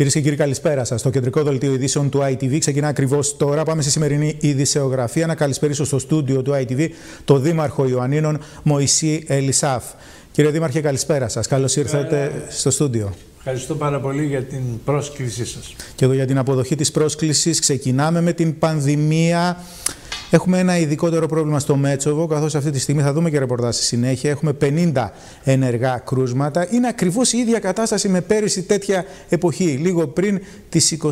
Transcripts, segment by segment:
Κυρίες και κύριοι, καλησπέρα σας. Το κεντρικό δελτίο ειδήσεων του ITV ξεκινά ακριβώς τώρα. Πάμε στη σημερινή ειδησεογραφία. Να καλησπερίσω στο στούντιο του ITV το Δήμαρχο Ιωαννίνων Μωυσή Ελισάφ. Κύριε Δήμαρχε, καλησπέρα σας. Καλώς ήρθατε στο στούντιο. Ευχαριστώ πάρα πολύ για την πρόσκλησή σας. Και εγώ για την αποδοχή της πρόσκλησης. Ξεκινάμε με την πανδημία. Έχουμε ένα ειδικότερο πρόβλημα στο Μέτσοβο, καθώς αυτή τη στιγμή θα δούμε και ρεπορτάζ στη συνέχεια. Έχουμε 50 ενεργά κρούσματα. Είναι ακριβώς η ίδια κατάσταση με πέρυσι τέτοια εποχή, λίγο πριν τις 20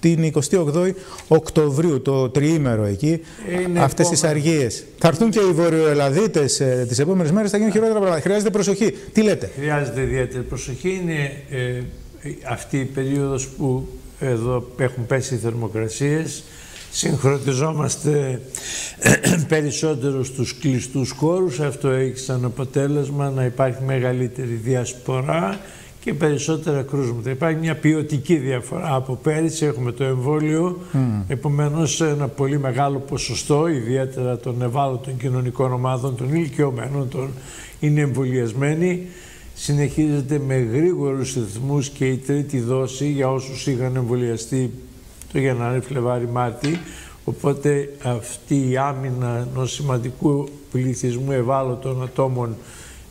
την 28η Οκτωβρίου, το τριήμερο εκεί, αυτές τις αργίες. Θα έρθουν και οι Βορειοελλαδίτε ε, τις επόμενες μέρες, θα γίνουν χειρότερα πράγματα. Χρειάζεται προσοχή. Τι λέτε; Χρειάζεται ιδιαίτερη προσοχή. Είναι ε, αυτή η περίοδος που εδώ έχουν πέσει οι θερμοκρασίες συγχρονιζόμαστε περισσότερο στους κλειστούς χώρους. Αυτό έχει σαν αποτέλεσμα να υπάρχει μεγαλύτερη διασπορά και περισσότερα κρούσματα. Υπάρχει μια ποιοτική διαφορά. Από πέρυσι έχουμε το εμβόλιο, mm. επομένως ένα πολύ μεγάλο ποσοστό, ιδιαίτερα των ευάλωτων κοινωνικών ομάδων, των ηλικιωμένων, των είναι εμβολιασμένοι. Συνεχίζεται με γρήγορους ρυθμούς και η τρίτη δόση για όσους είχαν εμβολιαστεί το Γενάρη, Φλεβάρι, Μάρτι. Οπότε αυτή η άμυνα ενό σημαντικού πληθυσμού ευάλωτων ατόμων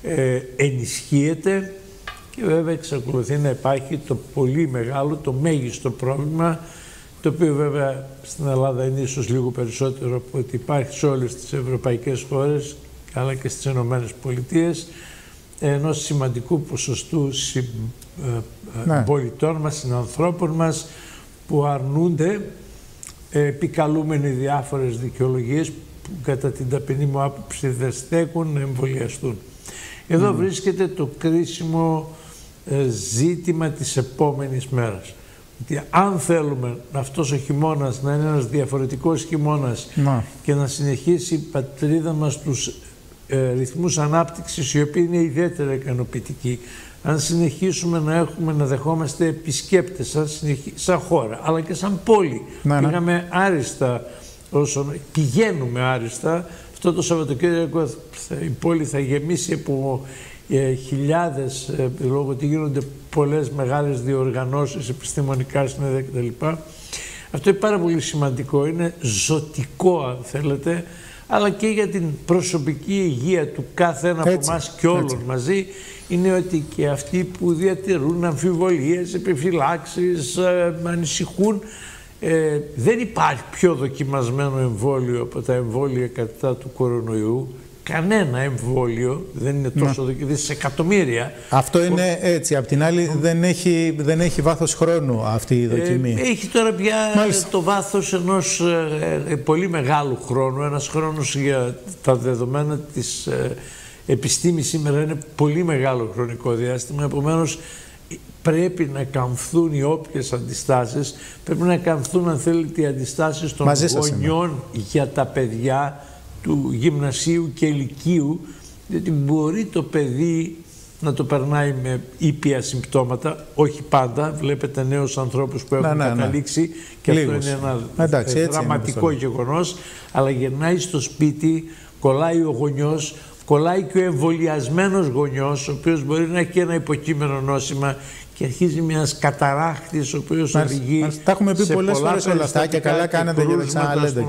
ε, ενισχύεται και βέβαια εξακολουθεί να υπάρχει το πολύ μεγάλο, το μέγιστο πρόβλημα το οποίο βέβαια στην Ελλάδα είναι ίσως λίγο περισσότερο από ότι υπάρχει σε όλες τις ευρωπαϊκές χώρες αλλά και στις Ηνωμένες Πολιτείες ενός σημαντικού ποσοστού συμ, ε, ε, ναι. πολιτών μας, συνανθρώπων μας που αρνούνται επικαλούμενοι διάφορες δικαιολογίες που κατά την ταπεινή μου άποψη δεν στέκουν να εμβολιαστούν. Εδώ βρίσκεται το κρίσιμο ε, ζήτημα της επόμενης μέρας. Ότι αν θέλουμε αυτός ο χειμώνας να είναι ένας διαφορετικός χειμώνας και να συνεχίσει η πατρίδα μας τους ε, ρυθμούς ανάπτυξης οι οποίοι είναι ιδιαίτερα ικανοποιητικοί αν συνεχίσουμε να έχουμε να δεχόμαστε επισκέπτες σαν, σαν χώρα, αλλά και σαν πόλη. Ναι, ναι. Πήγαμε άριστα, όσο πηγαίνουμε άριστα. Αυτό το Σαββατοκύριακο η πόλη θα γεμίσει από ε, χιλιάδες, ε, λόγω ότι γίνονται πολλές μεγάλες διοργανώσεις, επιστημονικά συνέδρια κτλ. Αυτό είναι πάρα πολύ σημαντικό, είναι ζωτικό αν θέλετε, αλλά και για την προσωπική υγεία του κάθε ένα από εμάς και όλων μαζί είναι ότι και αυτοί που διατηρούν αμφιβολίες, επιφυλάξεις, ε, ανησυχούν. Ε, δεν υπάρχει πιο δοκιμασμένο εμβόλιο από τα εμβόλια κατά του κορονοϊού. Κανένα εμβόλιο δεν είναι τόσο δοκιμασμένο, σε εκατομμύρια. Αυτό είναι έτσι. Απ' την άλλη δεν έχει, δεν έχει βάθος χρόνου αυτή η δοκιμή. Ε, έχει τώρα πια το βάθος ενός ε, πολύ μεγάλου χρόνου. Ένας χρόνος για τα δεδομένα της επιστήμη σήμερα είναι πολύ μεγάλο χρονικό διάστημα, επομένως πρέπει να καμφθούν οι όποιες αντιστάσεις, πρέπει να καμφθούν αν θέλετε οι αντιστάσεις των γονιών για τα παιδιά του γυμνασίου και ηλικίου, διότι μπορεί το παιδί να το περνάει με ήπια συμπτώματα, όχι πάντα. Βλέπετε νέους ανθρώπους που έχουν ναι, ναι, ναι. και αυτό είναι ένα Εντάξει, δραματικό γεγονός, αλλά γεννάει στο σπίτι, κολλάει ο γονιός, κολλάει και ο εμβολιασμένος γονιός, ο οποίος μπορεί να έχει ένα υποκείμενο νόσημα και αρχίζει μιας καταράχτης, ο οποίος οδηγεί. Τα έχουμε πει πολλές φορές όλα αυτά και καλά κάνετε για να ξαναλέτε.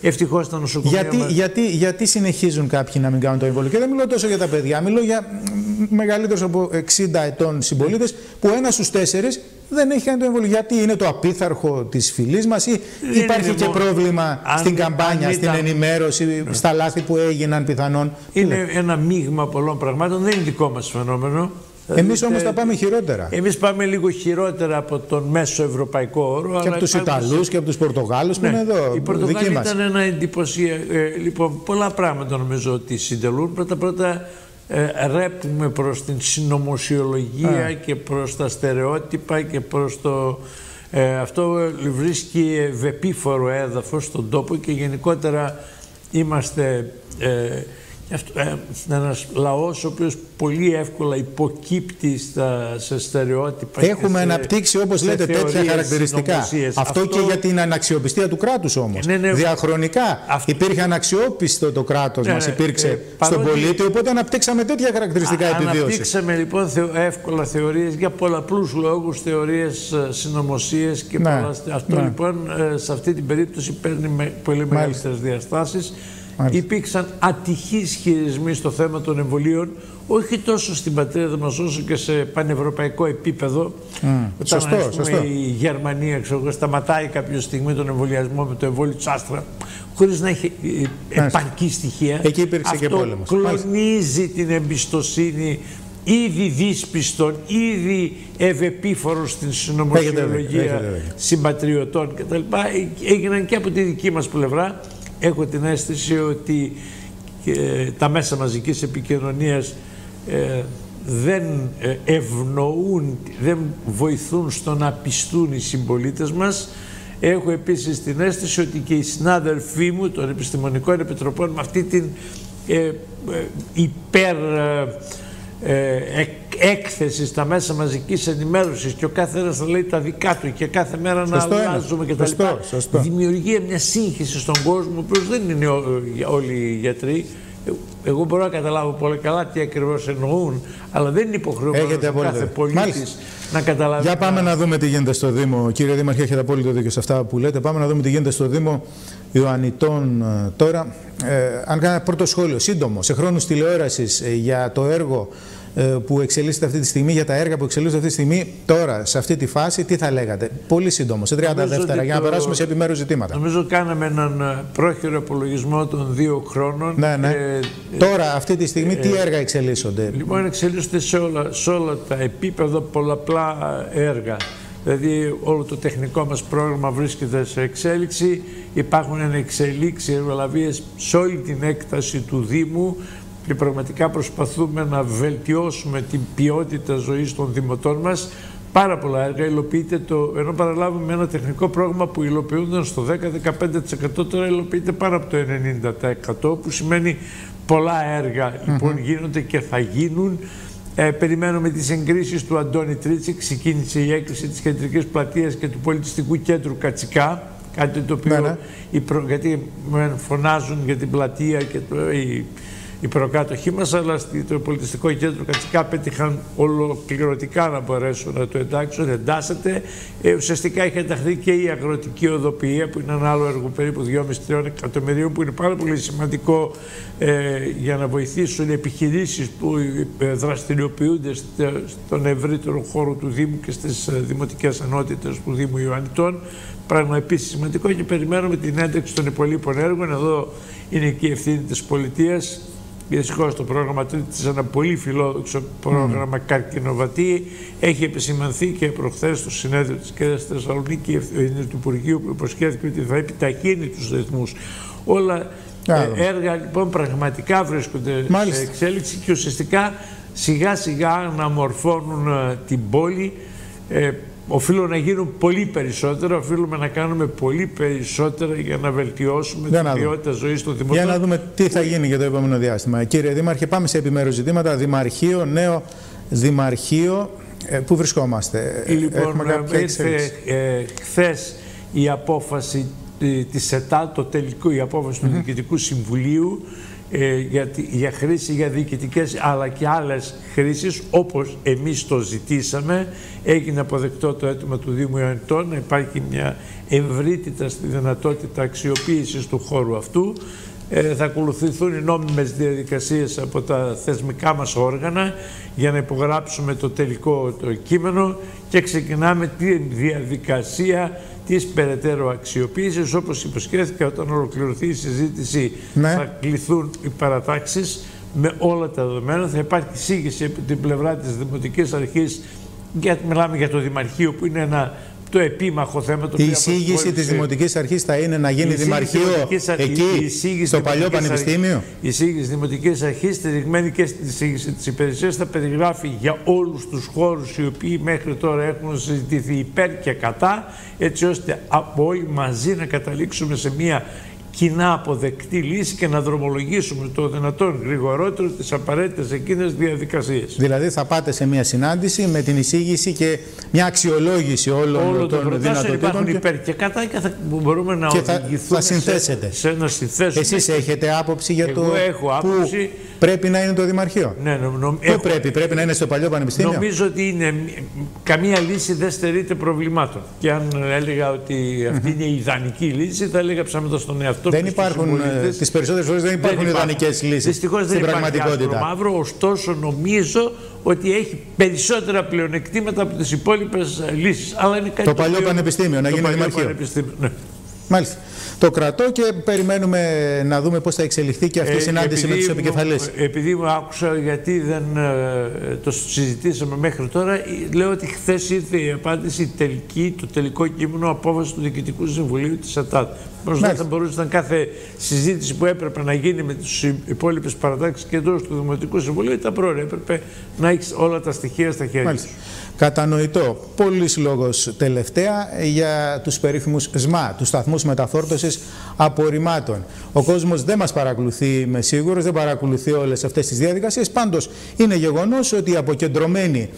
Ευτυχώς τα νοσοκομεία. Γιατί, μας... γιατί, γιατί συνεχίζουν κάποιοι να μην κάνουν το εμβόλιο; Και δεν μιλώ τόσο για τα παιδιά, μιλώ για μεγαλύτερου από 60 ετών συμπολίτες που ένας στους τέσσερις δεν έχει κάνει το εμβόλιο. Γιατί είναι το απίθαρχο της φυλής μας ή υπάρχει και πρόβλημα στην καμπάνια, στην ενημέρωση, στα λάθη που έγιναν πιθανόν. Είναι ένα μείγμα πολλών πραγμάτων. Δεν είναι δικό μας φαινόμενο. Εμείς όμως τα πάμε χειρότερα. Εμείς πάμε λίγο χειρότερα από τον μέσο ευρωπαϊκό όρο. Και από τους Ιταλούς και από τους Πορτογάλους που ναι. είναι εδώ. Η Πορτογάλη ήταν ένα εντυπωσιακό. Ε, λοιπόν, πολλά πράγματα νομίζω ότι συντελούν. Πρώτα-πρώτα ε, ρέπουμε προς την συνωμοσιολογία και προς τα στερεότυπα και προς το... Ε, αυτό βρίσκει ευεπίφορο έδαφος στον τόπο και γενικότερα είμαστε ε, ε, ένας λαός ο οποίος πολύ εύκολα υποκύπτει στα, σε στερεότυπα. Έχουμε σε, αναπτύξει όπως λέτε τέτοια χαρακτηριστικά. Αυτό, Αυτό, και για την αναξιοπιστία του κράτους όμως. Ναι, ναι, Διαχρονικά αυτό... υπήρχε αναξιόπιστο το κράτος ναι, μας, ναι, υπήρξε ε, στον πολίτη, οπότε αναπτύξαμε τέτοια χαρακτηριστικά επιβίωσης. Αναπτύξαμε λοιπόν εύκολα θεωρίες για πολλαπλούς λόγους, θεωρίες ε, συνωμοσίες και ναι, πολλά. Αυτό ναι. λοιπόν ε, σε αυτή την περίπτωση παίρνει με πολύ μεγαλύτερες διαστάσεις. Μάλιστα. Υπήρξαν ατυχείς χειρισμοί στο θέμα των εμβολίων, όχι τόσο στην πατρίδα μας όσο και σε πανευρωπαϊκό επίπεδο. Mm. Όταν σωστό, πούμε, σωστό. η Γερμανία ξέρω, σταματάει κάποια στιγμή τον εμβολιασμό με το εμβόλιο της Άστρα χωρίς να έχει ε, επαρκή στοιχεία. Εκεί υπήρξε Αυτό και πόλεμος. κλονίζει την εμπιστοσύνη ήδη δύσπιστων, ήδη ευεπίφορων στην συνωμοσιολογία συμπατριωτών κτλ. Έγιναν και από τη δική μας πλευρά έχω την αίσθηση ότι ε, τα μέσα μαζικής επικοινωνίας ε, δεν ε, ευνοούν, δεν βοηθούν στο να πιστούν οι συμπολίτες μας. Έχω επίσης την αίσθηση ότι και οι συνάδελφοί μου των επιστημονικών επιτροπών με αυτή την ε, υπέρ έκθεση στα μέσα μαζικής ενημέρωσης και ο κάθε ένας θα λέει τα δικά του και κάθε μέρα να αλλάζουμε και τα λοιπά. Δημιουργεί μια σύγχυση στον κόσμο, ο οποίος δεν είναι όλοι οι γιατροί. Εγώ μπορώ να καταλάβω πολύ καλά τι ακριβώς εννοούν, αλλά δεν είναι υποχρεωμένος κάθε πολίτης να καταλάβει. Για πάμε να δούμε τι γίνεται στο Δήμο. Κύριε Δήμαρχε, έχετε απόλυτο δίκιο σε αυτά που λέτε. Πάμε να δούμε τι γίνεται στο Δήμο Ιωαννητών ε, τώρα. Ε, αν κάνω ένα πρώτο σχόλιο, σύντομο, σε χρόνους τηλεόρασης ε, για το έργο ε, που εξελίσσεται αυτή τη στιγμή, για τα έργα που εξελίσσονται αυτή τη στιγμή, τώρα, σε αυτή τη φάση, τι θα λέγατε; Πολύ σύντομο, σε 30 δεύτερα, για να περάσουμε σε επιμέρους ζητήματα. Νομίζω κάναμε έναν ε, πρόχειρο απολογισμό των δύο χρόνων. Ναι, ναι. Ε, τώρα, αυτή τη στιγμή, τι έργα εξελίσσονται; Λοιπόν, εξελίσσονται σε όλα, σε όλα τα επίπεδα πολλαπλά έργα. Δηλαδή όλο το τεχνικό μας πρόγραμμα βρίσκεται σε εξέλιξη. Υπάρχουν εξελίξεις εργολαβίες σε όλη την έκταση του Δήμου και πραγματικά προσπαθούμε να βελτιώσουμε την ποιότητα ζωής των δημοτών μας. Πάρα πολλά έργα υλοποιείται, το, ενώ παραλάβουμε ένα τεχνικό πρόγραμμα που υλοποιούνταν στο 10-15% τώρα υλοποιείται πάρα από το 90% που σημαίνει πολλά έργα λοιπόν γίνονται και θα γίνουν. Ε, περιμένουμε τις εγκρίσεις του Αντώνη Τρίτσι, ξεκίνησε η έκκληση της κεντρικής πλατείας και του πολιτιστικού κέντρου Κατσικά, κάτι το οποίο, ναι, ναι. γιατί φωνάζουν για την πλατεία και το, οι προκάτοχοί μας, αλλά στο πολιτιστικό κέντρο Κατσικά πέτυχαν ολοκληρωτικά να μπορέσουν να το εντάξουν. Εντάσσεται. Ε, ουσιαστικά έχει ενταχθεί και η αγροτική οδοποιία, που είναι ένα άλλο έργο περίπου 2,5-3 εκατομμυρίων, που είναι πάρα πολύ σημαντικό ε, για να βοηθήσουν οι επιχειρήσεις που ε, δραστηριοποιούνται στον ευρύτερο χώρο του Δήμου και στις ε, δημοτικές ενότητες του Δήμου Ιωαννητών. Πράγμα επίσης σημαντικό και περιμένουμε την ένταξη των υπολείπων έργων. Εδώ είναι και η ευθύνη της πολιτείας Δυστυχώς το πρόγραμμα Τρίτη, ένα πολύ φιλόδοξο πρόγραμμα mm. καρκινοβατή, έχει επισημανθεί και προχθές στο συνέδριο της κυρία Θεσσαλονίκη του Υπουργείου που υποσχέθηκε ότι θα επιταχύνει τους ρυθμούς. Όλα ε, έργα λοιπόν πραγματικά βρίσκονται Μάλιστα. σε εξέλιξη και ουσιαστικά σιγά σιγά αναμορφώνουν ε, την πόλη. Ε, οφείλουν να γίνουν πολύ περισσότερα, οφείλουμε να κάνουμε πολύ περισσότερα για να βελτιώσουμε για την ποιότητα ζωής των δημοτών. Για να δούμε τι θα γίνει για το επόμενο διάστημα. Κύριε Δήμαρχε, πάμε σε επιμέρους ζητήματα. Δημαρχείο, νέο Δημαρχείο. Ε, πού βρισκόμαστε, Λοιπόν, ήρθε ε, χθες η απόφαση ε, της ΕΤΑ, το τελικό, η απόφαση του Διοικητικού Συμβουλίου ε, για, για χρήση για διοικητικές αλλά και άλλες χρήσεις όπως εμείς το ζητήσαμε. Έγινε αποδεκτό το αίτημα του Δήμου Ιωαννητών να υπάρχει μια ευρύτητα στη δυνατότητα αξιοποίησης του χώρου αυτού. Ε, θα ακολουθηθούν οι νόμιμες διαδικασίες από τα θεσμικά μας όργανα για να υπογράψουμε το τελικό το κείμενο. Και ξεκινάμε τη διαδικασία της περαιτέρω αξιοποίησης. Όπως υποσχέθηκα, όταν ολοκληρωθεί η συζήτηση, ναι. θα κληθούν οι παρατάξεις με όλα τα δεδομένα. Θα υπάρχει εισήγηση από την πλευρά της Δημοτικής Αρχής, γιατί μιλάμε για το Δημαρχείο, που είναι ένα το επίμαχο θέμα. Το η εισήγηση της Δημοτικής Αρχής θα είναι να γίνει Δημαρχείο εκεί, στο παλιό Πανεπιστήμιο; Η εισήγηση της Δημοτικής Αρχής, στηριγμένη και στην εισήγηση της υπηρεσίας, θα περιγράφει για όλους τους χώρους οι οποίοι μέχρι τώρα έχουν συζητηθεί υπέρ και κατά, έτσι ώστε από όλοι μαζί να καταλήξουμε σε μια κοινά αποδεκτή λύση και να δρομολογήσουμε το δυνατόν γρηγορότερο τις απαραίτητες εκείνες διαδικασίες. Δηλαδή θα πάτε σε μια συνάντηση με την εισήγηση και μια αξιολόγηση όλων Όλο των δυνατοτήτων. Υπάρχουν και... υπέρ και κατά και θα μπορούμε να και θα, θα συνθέσετε. Σε, σε ένα συνθέσουμε. Εσείς έχετε άποψη για Εγώ το έχω άποψη. που πρέπει να είναι το Δημαρχείο; Ναι, νο, νο, Πού έχω... πρέπει, πρέπει να είναι στο παλιό Πανεπιστήμιο; Νομίζω ότι είναι, καμία λύση δεν στερείται προβλημάτων. Και αν έλεγα ότι αυτή είναι η ιδανική λύση, θα έλεγα ψάχνοντας τον εαυτό δεν υπάρχουν, ε, τις περισσότερες φορές δεν υπάρχουν ιδανικές λύσεις Δυστυχώς δεν πραγματικότητα. Υπάρχει μαύρο, ωστόσο νομίζω ότι έχει περισσότερα πλεονεκτήματα από τις υπόλοιπες ε, λύσεις. Αλλά είναι κάτι το, το παλιό πανεπιστήμιο, να γίνει δημαρχείο. Ναι. Μάλιστα. Το κρατώ και περιμένουμε να δούμε πώς θα εξελιχθεί και αυτή η ε, συνάντηση με τους επικεφαλείς. Επειδή μου άκουσα γιατί δεν ε, το συζητήσαμε μέχρι τώρα, λέω ότι χθες ήρθε η απάντηση τελική, το τελικό κείμενο απόφαση του Διοικητικού Συμβουλίου της ΑΤΑΤ. Πώς δεν θα μπορούσε να κάθε συζήτηση που έπρεπε να γίνει με τις υπόλοιπες παρατάξεις και εντός του Δημοτικού Συμβουλίου ήταν πρόορια. Έπρεπε να έχεις όλα τα στοιχεία στα χέρια Μάλιστα. Κατανοητό. Πολύς λόγος τελευταία για τους περίφημους ΣΜΑ, τους σταθμούς μεταφόρτωσης απορριμμάτων. Ο κόσμος δεν μας παρακολουθεί με σίγουρος, δεν παρακολουθεί όλες αυτές τις διαδικασίες. Πάντως είναι γεγονός ότι η αποκεντρωμένη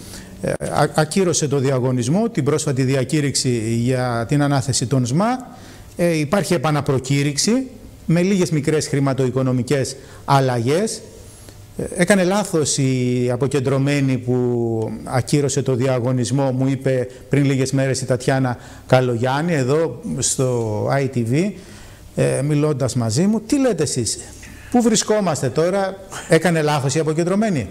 ε, ακύρωσε το διαγωνισμό, την πρόσφατη διακήρυξη για την ανάθεση των ΣΜΑ. Ε, υπάρχει επαναπροκήρυξη με λίγες μικρές χρηματοοικονομικές αλλαγές Έκανε λάθος η αποκεντρωμένη που ακύρωσε το διαγωνισμό, μου είπε πριν λίγες μέρες η Τατιάνα Καλογιάννη εδώ στο ITV, ε, μιλώντας μαζί μου. Τι λέτε εσείς, πού βρισκόμαστε τώρα, έκανε λάθος η αποκεντρωμένη.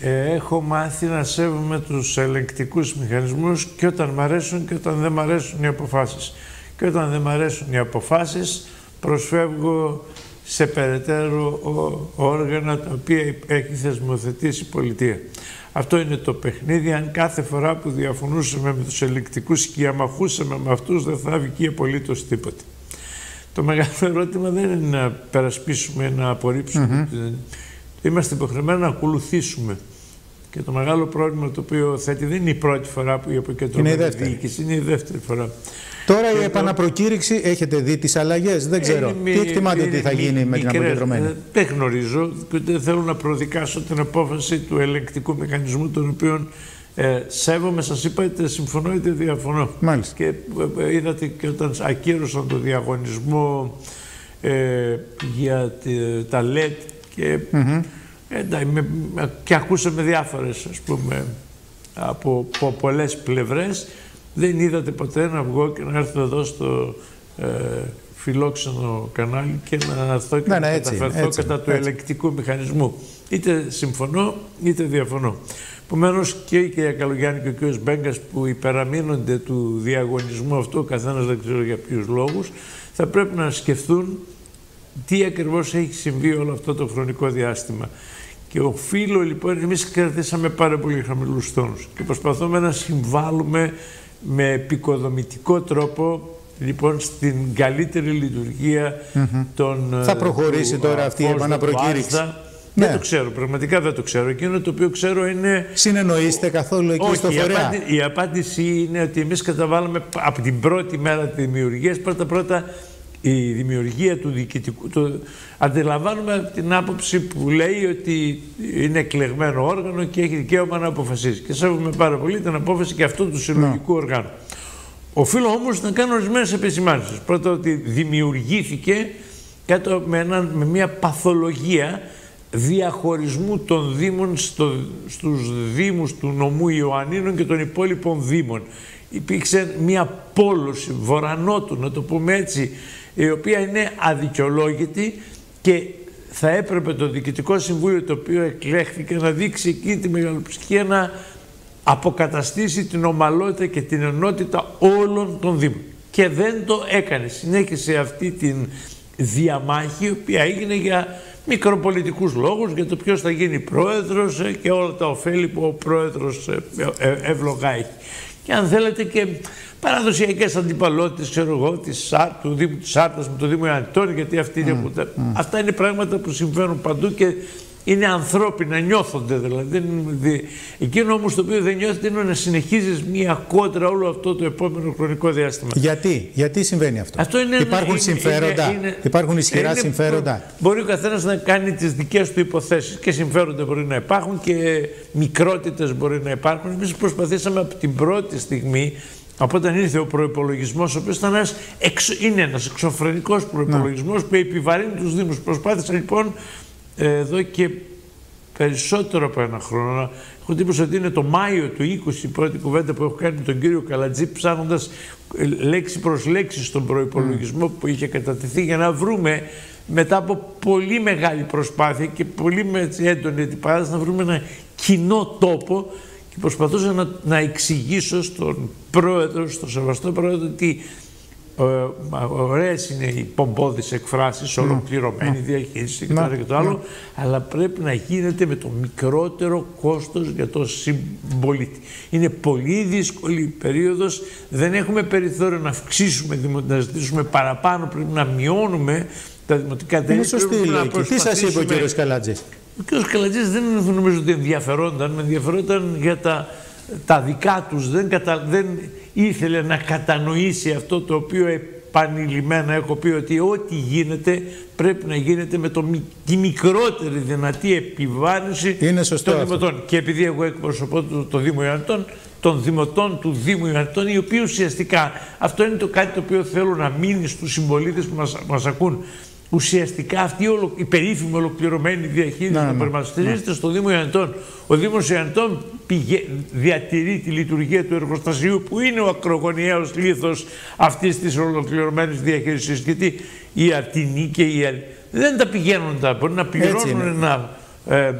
Ε, έχω μάθει να σέβομαι τους ελεγκτικούς μηχανισμούς και όταν μ' αρέσουν και όταν δεν μ' αρέσουν οι αποφάσεις. Και όταν δεν μ' αρέσουν οι αποφάσεις προσφεύγω σε περαιτέρω όργανα τα οποία έχει θεσμοθετήσει η πολιτεία. Αυτό είναι το παιχνίδι. Αν κάθε φορά που διαφωνούσαμε με τους ελεκτικούς και αμαχούσαμε με αυτούς δεν θα βγει απολύτως τίποτε. Το μεγάλο ερώτημα δεν είναι να περασπίσουμε, να απορρίψουμε. Mm Είμαστε υποχρεωμένοι να ακολουθήσουμε. Και το μεγάλο πρόβλημα το οποίο θέτει δεν είναι η πρώτη φορά που η αποκεντρωμένη διοίκηση, είναι η δεύτερη φορά. Τώρα η επαναπροκήρυξη, έχετε δει τις αλλαγές, δεν ξέρω. τι εκτιμάτε ότι θα γίνει με την αποκεντρωμένη; Ε, δεν γνωρίζω και δεν θέλω να προδικάσω την απόφαση του ελεγκτικού μηχανισμού τον οποίο ε, σέβομαι, σας είπα είτε συμφωνώ είτε διαφωνώ. Μάλιστα. Και ε, είδατε και όταν ακύρωσαν το διαγωνισμό ε, για τα LED και, mm και ακούσαμε διάφορες ας πούμε από, από πολλές πλευρές δεν είδατε ποτέ να βγω και να έρθω εδώ στο ε, φιλόξενο κανάλι και να έρθω και ναι, να καταφερθώ κατά του ελεκτικού μηχανισμού. Είτε συμφωνώ είτε διαφωνώ. Επομένως και η κυρία Καλογιάννη και ο κ. Μπέγκας που υπεραμείνονται του διαγωνισμού αυτού, ο καθένας δεν ξέρω για ποιους λόγους, θα πρέπει να σκεφτούν τι ακριβώς έχει συμβεί όλο αυτό το χρονικό διάστημα. Και οφείλω λοιπόν, εμείς κρατήσαμε πάρα πολύ χαμηλούς τόνους και προσπαθούμε να συμβάλλουμε με επικοδομητικό τρόπο λοιπόν στην καλύτερη λειτουργία των... Θα προχωρήσει τώρα αυτή η επαναπροκήρυξη. Δεν ναι. το ξέρω, πραγματικά δεν το ξέρω. Εκείνο το οποίο ξέρω είναι... Συνεννοείστε καθόλου εκεί Όχι, στο φορέα; Η, η απάντηση είναι ότι εμείς καταβάλαμε από την πρώτη μέρα της δημιουργίας πρώτα-πρώτα η δημιουργία του διοικητικού... Το, αντιλαμβάνουμε την άποψη που λέει ότι είναι εκλεγμένο όργανο και έχει δικαίωμα να αποφασίζει. Και σέβομαι πάρα πολύ την απόφαση και αυτού του συλλογικού ναι. οργάνου. Οφείλω όμως να κάνω ορισμένες επισημάνσεις. Πρώτα ότι δημιουργήθηκε κάτω με, με μια παθολογία διαχωρισμού των Δήμων στο, στους Δήμους του νομού Ιωαννίνων και των υπόλοιπων Δήμων. Υπήρξε μια πόλωση βορανότου, να το πούμε έτσι, η οποία είναι αδικαιολόγητη και θα έπρεπε το Διοικητικό Συμβούλιο το οποίο εκλέχθηκε να δείξει εκεί τη μεγαλοψυχία να αποκαταστήσει την ομαλότητα και την ενότητα όλων των Δήμων. Και δεν το έκανε. Συνέχισε αυτή την διαμάχη η οποία έγινε για μικροπολιτικούς λόγους, για το ποιος θα γίνει πρόεδρος ε, και όλα τα ωφέλη που ο πρόεδρος ευλογάει. Ε, και αν θέλετε και παραδοσιακές αντιπαλότητες, ξέρω εγώ, της του Δήμου της Άρτα με το Δήμο Αντώνη, γιατί αυτοί είναι. Αυτά είναι πράγματα που συμβαίνουν παντού και είναι ανθρώπινα, νιώθονται δηλαδή. Εκείνο όμως το οποίο δεν νιώθεται είναι να συνεχίζεις μία κόντρα όλο αυτό το επόμενο χρονικό διάστημα. Γιατί, γιατί συμβαίνει αυτό; αυτό είναι, Υπάρχουν είναι, συμφέροντα, είναι, υπάρχουν ισχυρά είναι, συμφέροντα; Μπορεί ο καθένας να κάνει τις δικές του υποθέσεις και συμφέροντα μπορεί να υπάρχουν και μικρότητες μπορεί να υπάρχουν. Εμείς προσπαθήσαμε από την πρώτη στιγμή από όταν ήρθε ο προπολογισμό, ο οποίος είναι ένας εξωφρενικός προπολογισμό που επιβαρύνει τους Δήμους. Προσπάθησα λοιπόν εδώ και περισσότερο από ένα χρόνο. Έχω εντύπωση ότι είναι το Μάιο του 20 η πρώτη κουβέντα που έχω κάνει με τον κύριο Καλατζή, ψάχνοντας ε, λέξη προς λέξη στον προπολογισμό που είχε κατατεθεί για να βρούμε μετά από πολύ μεγάλη προσπάθεια και πολύ έντονη αντιπαράθεση να βρούμε ένα κοινό τόπο και προσπαθούσα να, να εξηγήσω στον πρόεδρο, στον σεβαστό πρόεδρο, ότι ε, ωραίες είναι οι πομπόδεις εκφράσεις, ναι. ολοκληρωμένη mm. διαχείριση και, και το άλλο, ναι. αλλά πρέπει να γίνεται με το μικρότερο κόστος για το συμπολίτη. Είναι πολύ δύσκολη η περίοδος, δεν έχουμε περιθώριο να αυξήσουμε, να ζητήσουμε παραπάνω, πρέπει να μειώνουμε τα δημοτικά τέλη. Είναι σωστή η λογική. Τι σας είπε ο κ. Καλάτζης. Ο κ. Καλατζής δεν νομίζω ότι ενδιαφερόταν, με ενδιαφερόταν για τα, τα δικά τους, δεν, κατα, δεν ήθελε να κατανοήσει αυτό το οποίο επανειλημμένα έχω πει ότι ό,τι γίνεται πρέπει να γίνεται με το, τη μικρότερη δυνατή επιβάρυνση των δημοτών. Και επειδή εγώ εκπροσωπώ το, το Δήμο Ιωαννητών, των δημοτών του Δήμου Ιωαννητών, οι οποίοι ουσιαστικά αυτό είναι το κάτι το οποίο θέλω να μείνει στους συμπολίτες που μας, μας ακούν ουσιαστικά αυτή η περίφημη ολοκληρωμένη διαχείριση να, των ναι, στο Δήμο Ιαννητών. Ο Δήμος Ιαννητών διατηρεί τη λειτουργία του εργοστασίου που είναι ο ακρογωνιαίος λίθος αυτής της ολοκληρωμένης διαχείρισης. Γιατί οι αρτινοί και οι δεν τα πηγαίνουν τα, μπορεί να πληρώνουν ένα ε,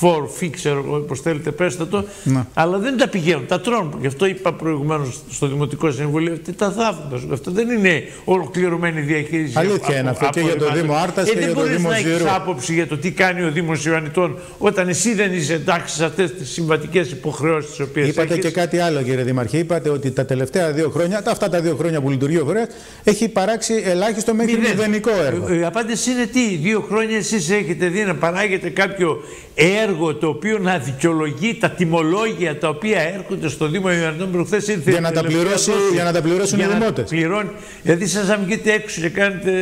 for ξέρω όπως θέλετε πέστε το, να. αλλά δεν τα πηγαίνουν, τα τρώνε. Γι' αυτό είπα προηγουμένως στο Δημοτικό Συμβούλιο ότι τα θαύματα. Αυτό δεν είναι ολοκληρωμένη διαχείριση. Αλήθεια είναι αυτό και για το Δήμο Άρτας ε, και για το Δήμο Ζήρου. Δεν μπορεί να έχεις άποψη για το τι κάνει ο Δήμος Ιωαννητών όταν εσύ δεν είσαι εντάξει σε αυτές τις συμβατικές υποχρεώσεις τις οποίες Είπατε έχεις. και κάτι άλλο, κύριε Δημαρχέ. Είπατε ότι τα τελευταία δύο χρόνια, αυτά τα δύο χρόνια που λειτουργεί ο Βρέα, έχει παράξει ελάχιστο μέχρι μηδενικό έργο. Ε, η απάντηση είναι τι, δύο χρόνια εσείς έχετε δει να παράγετε κάποιο έργο το οποίο να δικαιολογεί τα τιμολόγια τα οποία έρχονται στο Δήμο Ιωαννών προχθές ήρθε για να, τα πληρώσει, για να τα πληρώσουν οι δημότες. Πληρώνει, γιατί σας αν βγείτε έξω και κάνετε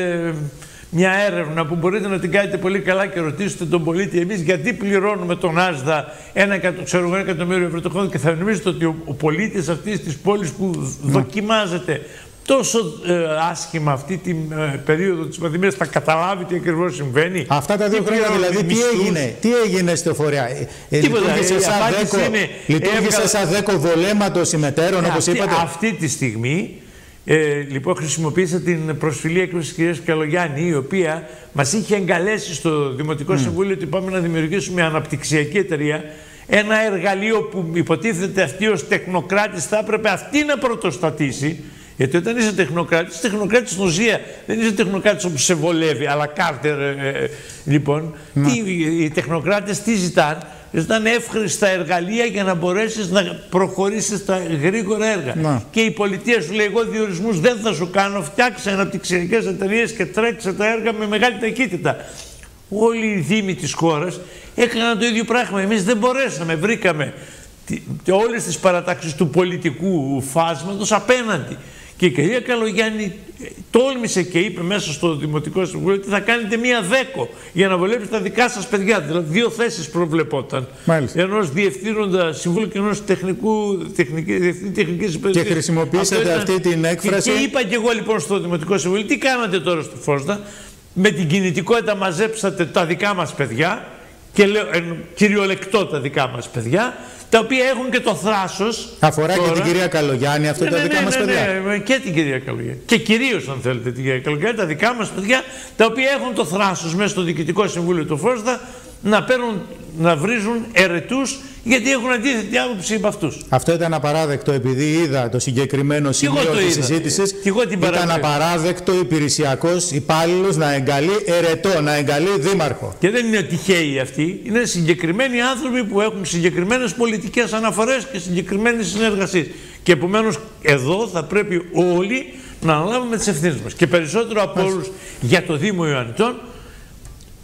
μια έρευνα που μπορείτε να την κάνετε πολύ καλά και ρωτήσετε τον πολίτη εμείς γιατί πληρώνουμε τον Άσδα ένα, ξέρω, ένα εκατομμύριο ευρώ το χρόνο και θα νομίζετε ότι ο, ο πολίτης αυτής της πόλης που δοκιμάζεται τόσο ε, άσχημα αυτή την ε, περίοδο της πανδημίας θα καταλάβει τι ακριβώς συμβαίνει. Αυτά τα δύο χρόνια δηλαδή τι έγινε, τι έγινε στο φορέα; Ε, ε λειτουργήσε, σαν δέκο, είναι, λειτουργήσε σαν δέκο βολέματος συμμετέρων όπως είπατε; Αυτή τη στιγμή ε, λοιπόν, χρησιμοποίησα την προσφυλή έκδοση της κυρίας Καλογιάννη, η οποία μας είχε εγκαλέσει στο Δημοτικό mm. Συμβούλιο ότι πάμε να δημιουργήσουμε αναπτυξιακή εταιρεία. Ένα εργαλείο που υποτίθεται αυτή ως τεχνοκράτη θα έπρεπε αυτή να πρωτοστατήσει. Γιατί όταν είσαι τεχνοκράτης, τεχνοκράτης στην ουσία δεν είσαι τεχνοκράτης όπου σε βολεύει, αλλά κάρτερ. Ε, ε, λοιπόν, τι, οι τεχνοκράτες τι ζητάνε, ζητάνε εύχριστα εργαλεία για να μπορέσεις να προχωρήσεις στα γρήγορα έργα. Να. Και η πολιτεία σου λέει: Εγώ διορισμούς δεν θα σου κάνω, φτιάξε αναπτυξιακέ εταιρείες και τρέξε τα έργα με μεγάλη ταχύτητα. Όλοι οι δήμοι της χώρας έκαναν το ίδιο πράγμα. Εμείς δεν μπορέσαμε, βρήκαμε όλες τις παρατάξεις του πολιτικού φάσματος απέναντι. Και η κυρία Καλογιάννη τόλμησε και είπε μέσα στο Δημοτικό Συμβούλιο ότι θα κάνετε μία δέκο για να βολέψει τα δικά σας παιδιά. Δηλαδή, δύο θέσεις προβλεπόταν. Ενός διευθύνοντα συμβούλου και ενός τεχνικού τεχνική υπηρεσίας. Και χρησιμοποιήσατε αυτή την έκφραση. Και, και είπα και εγώ λοιπόν στο Δημοτικό Συμβούλιο, τι κάνατε τώρα στο Φώστα; Με την κινητικότητα μαζέψατε τα δικά μας παιδιά και λέω, κυριολεκτό τα δικά μας παιδιά τα οποία έχουν και το θράσος. Αφορά τώρα. και την κυρία Καλογιάννη, αυτό ναι, τα ναι, δικά ναι, μας ναι, παιδιά. Ναι, και την κυρία Καλογιάννη. Και κυρίως, αν θέλετε, την κυρία Καλογιάννη, τα δικά μας παιδιά, τα οποία έχουν το θράσος μέσα στο Διοικητικό Συμβούλιο του Φώστα να παίρνουν, να βρίζουν ερετούς γιατί έχουν αντίθετη άποψη από αυτούς. Αυτό ήταν απαράδεκτο επειδή είδα το συγκεκριμένο σημείο της συζήτησης. Ήταν απαράδεκτο υπηρεσιακός υπάλληλος να εγκαλεί ερετό, να εγκαλεί δήμαρχο. Και δεν είναι τυχαίοι αυτοί. Είναι συγκεκριμένοι άνθρωποι που έχουν συγκεκριμένες πολιτικές αναφορές και συγκεκριμένες συνεργασίες. Και επομένως εδώ θα πρέπει όλοι να αναλάβουμε τις ευθύνες μας. Και περισσότερο από όλους για το Δήμο Ιωαννητών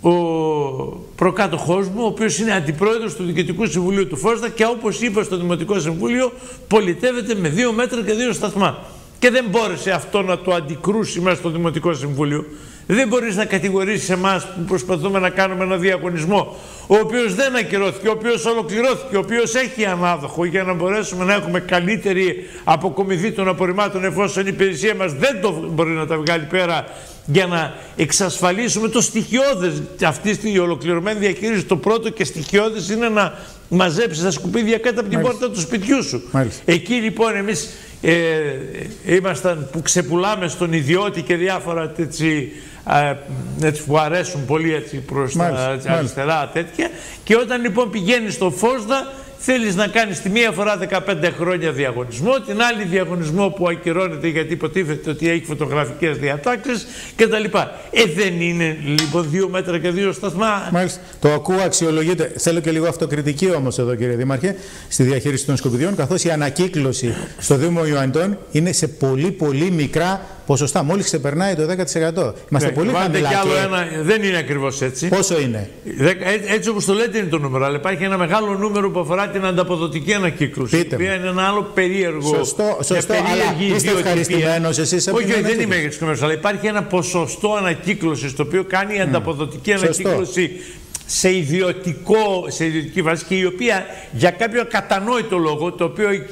ο προκάτοχός μου, ο οποίος είναι αντιπρόεδρος του Διοικητικού Συμβουλίου του Φώστα και όπως είπα στο Δημοτικό Συμβούλιο πολιτεύεται με δύο μέτρα και δύο σταθμά. Και δεν μπόρεσε αυτό να το αντικρούσει μέσα στο Δημοτικό Συμβούλιο. Δεν μπορείς να κατηγορήσεις εμάς που προσπαθούμε να κάνουμε ένα διαγωνισμό ο οποίος δεν ακυρώθηκε, ο οποίος ολοκληρώθηκε, ο οποίος έχει ανάδοχο για να μπορέσουμε να έχουμε καλύτερη αποκομιδή των απορριμμάτων εφόσον η υπηρεσία μας δεν το μπορεί να τα βγάλει πέρα για να εξασφαλίσουμε το στοιχειώδες αυτής της ολοκληρωμένη διαχείριση. Το πρώτο και στοιχειώδες είναι να μαζέψεις τα σκουπίδια κάτω από την πόρτα του σπιτιού σου. Εκεί λοιπόν εμείς ε, ήμασταν που ξεπουλάμε στον ιδιώτη και διάφορα έτσι, έτσι, που αρέσουν πολύ έτσι, προς τα αριστερά τέτοια και όταν λοιπόν πηγαίνεις στο Φόσδα θέλεις να κάνεις τη μία φορά 15 χρόνια διαγωνισμό, την άλλη διαγωνισμό που ακυρώνεται γιατί υποτίθεται ότι έχει φωτογραφικές διατάξεις κτλ. Ε, δεν είναι λοιπόν δύο μέτρα και δύο σταθμά. Μάλιστα. Το ακούω, αξιολογείται. Θέλω και λίγο αυτοκριτική όμως εδώ κύριε Δήμαρχε, στη διαχείριση των σκουπιδιών, καθώς η ανακύκλωση στο Δήμο Ιωαντών είναι σε πολύ πολύ μικρά ποσοστά. Μόλις ξεπερνάει το 10%. Είμαστε ναι, πολύ χαμηλά. Και άλλο ένα, δεν είναι ακριβώς έτσι. Πόσο είναι; Ε, έτσι όπως το λέτε είναι το νούμερο. Αλλά υπάρχει ένα μεγάλο νούμερο που αφορά την ανταποδοτική ανακύκλωση. Πείτε. Η οποία είναι ένα άλλο περίεργο. Σωστό, σωστό. Αλλά είστε ευχαριστημένος εσείς Όχι, όχι, δεν είμαι ευχαριστημένος. Αλλά υπάρχει ένα ποσοστό ανακύκλωσης το οποίο κάνει η ανταποδοτική ανακύκλωση σε, ιδιωτικό, σε ιδιωτική βάση και η οποία για κάποιο ακατανόητο λόγο, το οποίο οι,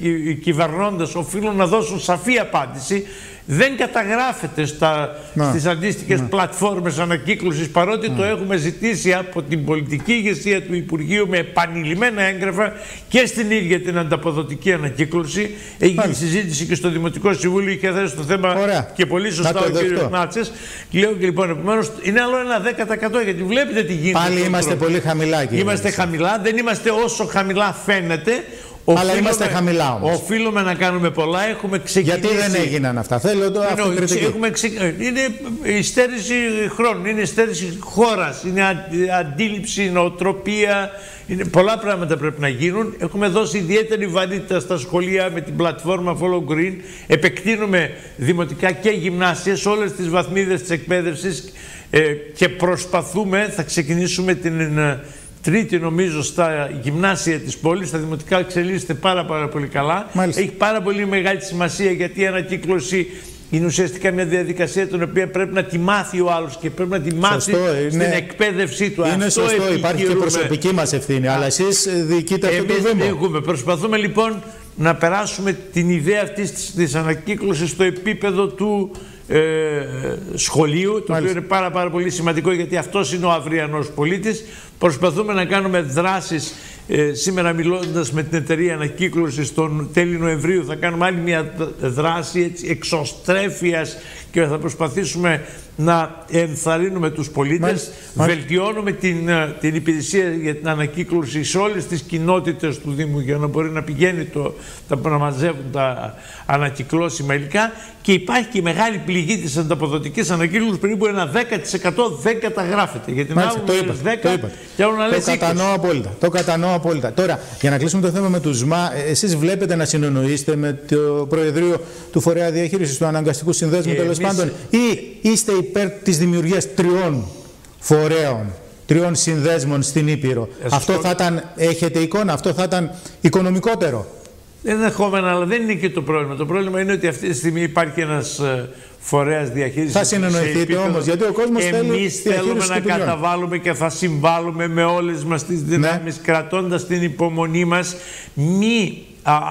οι, οι κυβερνώντες οφείλουν να δώσουν σαφή απάντηση, δεν καταγράφεται στα, να, στις αντίστοιχες να. πλατφόρμες ανακύκλωσης παρότι το έχουμε ζητήσει από την πολιτική ηγεσία του Υπουργείου με επανειλημμένα έγγραφα και στην ίδια την ανταποδοτική ανακύκλωση. Έγινε συζήτηση και στο Δημοτικό Συμβούλιο είχε θέσει το θέμα Ωραία. και πολύ σωστά ο κ. Νάτσες. Λέω και λοιπόν επομένως είναι άλλο ένα 10% γιατί βλέπετε τι γίνεται. Πάλι είμαστε πολύ χαμηλά κύριε. Είμαστε χαμηλά, δεν είμαστε όσο χαμηλά φαίνεται. Οφείλουμε, Αλλά είμαστε χαμηλά όμως. Οφείλουμε να κάνουμε πολλά. Έχουμε ξεκινήσει. Γιατί δεν έγιναν αυτά. Θέλω το αυτοκριτική. Έχουμε ξε... Είναι η στέρηση χρόνου, είναι η στέρηση χώρας, είναι αντίληψη, νοοτροπία. Είναι πολλά πράγματα πρέπει να γίνουν. Έχουμε δώσει ιδιαίτερη βαρύτητα στα σχολεία με την πλατφόρμα Follow Green. Επεκτείνουμε δημοτικά και γυμνάσια σε όλες τις βαθμίδες της εκπαίδευσης ε, και προσπαθούμε, θα ξεκινήσουμε την ε, τρίτη νομίζω στα γυμνάσια της πόλης, στα δημοτικά εξελίσσεται πάρα, πάρα πολύ καλά. Μάλιστα. Έχει πάρα πολύ μεγάλη σημασία γιατί η ανακύκλωση είναι ουσιαστικά μια διαδικασία την οποία πρέπει να τη μάθει ο άλλος και πρέπει να τη μάθει σωστό, στην εκπαίδευσή του. Είναι αυτό σωστό, υπάρχει και προσωπική μας ευθύνη, αλλά εσείς διοικείτε αυτό το βήμα. Προσπαθούμε λοιπόν να περάσουμε την ιδέα αυτής της, της ανακύκλωσης στο επίπεδο του ε, σχολείου, το οποίο είναι πάρα, πάρα πολύ σημαντικό γιατί αυτός είναι ο αυριανός πολίτης. Προσπαθούμε να κάνουμε δράσεις ε, σήμερα μιλώντας με την εταιρεία ανακύκλωσης τον τέλη Νοεμβρίου θα κάνουμε άλλη μια δράση έτσι, εξωστρέφειας και θα προσπαθήσουμε να ενθαρρύνουμε τους πολίτες, βελτιώνουμε την, ε, την υπηρεσία για την ανακύκλωση σε όλες τις κοινότητες του Δήμου για να μπορεί να πηγαίνει το, τα, να μαζεύουν τα ανακυκλώσιμα υλικά και υπάρχει και η μεγάλη πληγή της ανταποδοτικής ανακύκλωσης, περίπου ένα 10% δεν καταγράφεται. Γιατί να το είπα, 10 το είπα. και άλλο να λες το κατανοώ απόλυτα. Το κατανοώ απόλυτα. Τώρα, για να κλείσουμε το θέμα με τους ΣΜΑ, ε, εσείς βλέπετε να συνεννοείστε με το Προεδρείο του Φορέα Διαχείρισης του Αναγκαστικού Συνδέσμου ε, τέλος πάντων ή είστε υπέρ της δημιουργίας τριών φορέων, τριών συνδέσμων στην Ήπειρο. Ε, αυτό θα ήταν, έχετε εικόνα, αυτό θα ήταν οικονομικότερο. Ενδεχόμενα, αλλά δεν είναι και το πρόβλημα. Το πρόβλημα είναι ότι αυτή τη στιγμή υπάρχει ένας ε, φορέας διαχείρισης. Θα συνεννοηθείτε όμως, γιατί ο κόσμος θέλει. Εμείς θέλουμε να καταβάλουμε και θα συμβάλλουμε με όλες μας τις δυνάμεις, ναι. κρατώντας την υπομονή μας, μη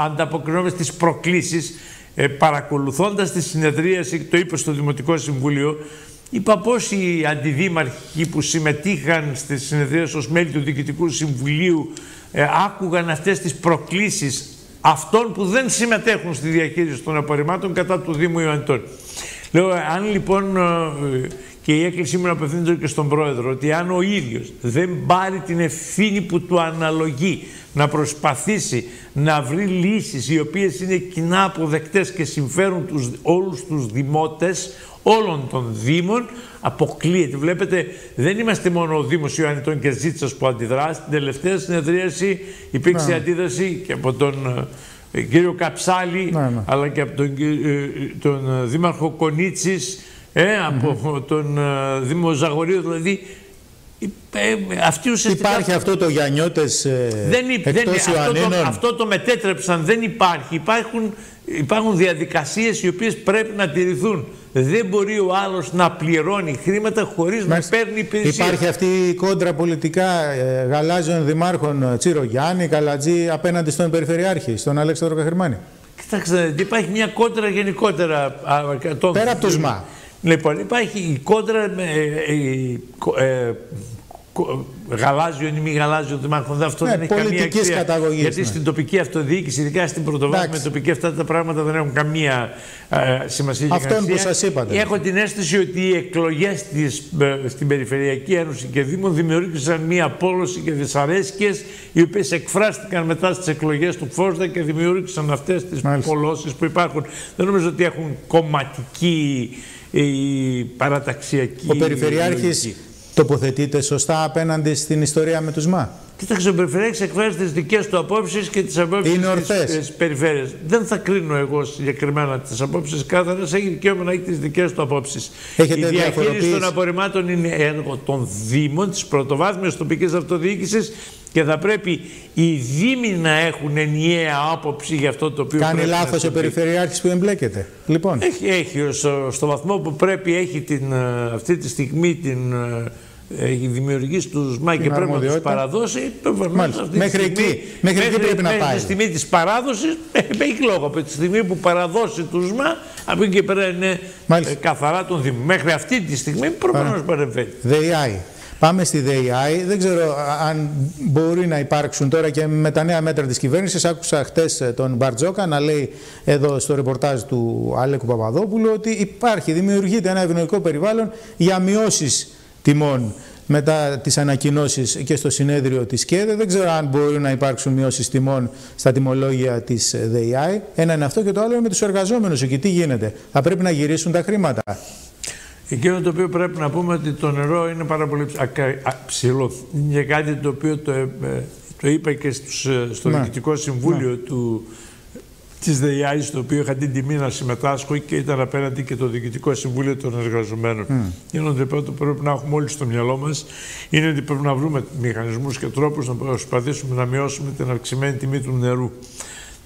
ανταποκρινόμαστε στις προκλήσεις ε, παρακολουθώντας τη συνεδρίαση, το είπε στο Δημοτικό Συμβούλιο, είπα πώς οι αντιδήμαρχοι που συμμετείχαν στη συνεδρίαση ως μέλη του Διοικητικού Συμβουλίου ε, άκουγαν αυτές τις προκλήσεις αυτών που δεν συμμετέχουν στη διαχείριση των απορριμμάτων κατά του Δήμου Ιωαννητών. Λέω, αν λοιπόν ε, και η έκκλησή μου απευθύνεται και στον Πρόεδρο, ότι αν ο ίδιος δεν πάρει την ευθύνη που του αναλογεί να προσπαθήσει να βρει λύσεις οι οποίες είναι κοινά αποδεκτές και συμφέρουν τους, όλους τους δημότες όλων των Δήμων, αποκλείεται. Βλέπετε, δεν είμαστε μόνο ο Δήμος Ιωαννητών και Ζήτσας που αντιδρά. Στην τελευταία συνεδρίαση υπήρξε ναι. αντίδραση και από τον ε, κύριο Καψάλη, ναι, ναι. αλλά και από τον, ε, τον Δήμαρχο Κονίτσης, ε, από τον Δήμο Ζαγορίου, δηλαδή ε, αυτοί ουσιαστικά... Υπάρχει αυτό το Γιαννιώτες ε, δεν, υπ- δεν, εκτός αυτό, το, Ιωαννίνων; αυτό το μετέτρεψαν, δεν υπάρχει. Υπάρχουν, υπάρχουν διαδικασίες οι οποίες πρέπει να τηρηθούν. Δεν μπορεί ο άλλος να πληρώνει χρήματα χωρίς να Μάλιστα. παίρνει υπηρεσία. Υπάρχει αυτή η κόντρα πολιτικά ε, γαλάζιων δημάρχων ε, Τσίρο Γιάννη, Καλατζή απέναντι στον Περιφερειάρχη, στον Αλέξανδρο Καχερμάνη. Κοιτάξτε, υπάρχει μια κόντρα γενικότερα. α, των- Πέρα από το ΣΜΑ. Λοιπόν, υπάρχει η κόντρα με ε, ε, κο- ε, κο- γαλάζιων ή μη γαλάζιων δημάρχων. Αυτό Ναι, δεν έχει καμία πολιτικής αξία. καταγωγής, Γιατί ναι. στην τοπική αυτοδιοίκηση, ειδικά στην πρωτοβάθμια Εντάξει. τοπική, αυτά τα πράγματα δεν έχουν καμία ε, σημασία. και Αυτό είναι που αξία. σας είπατε. Έχω την αίσθηση ότι οι εκλογές στην Περιφερειακή Ένωση και Δήμων δημιούργησαν μία πόλωση και δυσαρέσκειες οι οποίες εκφράστηκαν μετά στις εκλογές του Φόρστα και δημιούργησαν αυτές τις Μάλιστα. πολλώσεις που υπάρχουν. Δεν νομίζω ότι έχουν κομματική ή παραταξιακή. Ο Περιφερειάρχης λογική. τοποθετείται σωστά απέναντι στην ιστορία με τους ΜΑ; Κοίταξε, ο Περιφερειάρχης εκφράζεις τις δικές του απόψεις και τις απόψεις Είναι της, ορθές. της περιφέρειας. Δεν θα κρίνω εγώ συγκεκριμένα τις απόψεις. Κάθε ένας έχει δικαίωμα να έχει τις δικές του απόψεις. Έχετε Η διαχείριση διαφοροποίηση. των απορριμμάτων είναι έργο των Δήμων, της πρωτοβάθμιας τοπικής αυτοδιοίκησης και θα πρέπει οι Δήμοι να έχουν ενιαία άποψη για αυτό το οποίο Κάνει πρέπει να λάθος ο συμβεί. Περιφερειάρχης που εμπλέκεται. Λοιπόν, Έχει, έχει στο, στο βαθμό που πρέπει έχει την, ε, αυτή τη στιγμή την ε, έχει δημιουργήσει τους ΣΜΑ και πρέπει να τους αρμοδιότητα. παραδώσει. προφανώς Μάλιστα. αυτή τη Μέχρι στιγμή- εκεί- μέχρι εκεί πρέπει να μέχρι πάει. τη στιγμή της παράδοσης έχει λόγο. Από τη στιγμή που παραδώσει τους ΣΜΑ, από εκεί και πέρα είναι Μάλιστα. ε, καθαρά των Δήμων. Μέχρι αυτή τη στιγμή προφανώς παρεμβαίνει. ΔΕΙΑΗ. Πάμε στη ΔΕΙΑΗ. Δεν ξέρω α- αν μπορεί να υπάρξουν τώρα και με τα νέα μέτρα της κυβέρνησης. Άκουσα χτες ε, τον Μπαρτζόκα να λέει εδώ στο ρεπορτάζ του Αλέκου Παπαδόπουλου ότι υπάρχει, δημιουργείται ένα ευνοϊκό περιβάλλον για μειώσεις τιμών μετά τις ανακοινώσεις και στο συνέδριο της ΚΕΔΕ. Δεν ξέρω αν μπορούν να υπάρξουν μειώσεις τιμών στα τιμολόγια της ε, ΔΕΙΑΗ. Ένα είναι αυτό και το άλλο είναι με τους εργαζόμενους εκεί. Τι γίνεται; Θα πρέπει να γυρίσουν τα χρήματα; Εκείνο το οποίο πρέπει να πούμε ότι το νερό είναι πάρα πολύ ψ- ακα- α- ψηλό. Είναι κάτι το οποίο το, ε, ε, το είπα και στους, ε, στο Ναι. Διοικητικό Συμβούλιο του, της ΔΕΙΑΗ, στο οποίο είχα την τιμή να συμμετάσχω και ήταν απέναντι και το Διοικητικό Συμβούλιο των Εργαζομένων. Mm. Εκείνο το οποίο το πρέπει να έχουμε όλοι στο μυαλό μας είναι ότι πρέπει να βρούμε μηχανισμούς και τρόπους να προσπαθήσουμε να μειώσουμε την αυξημένη τιμή του νερού.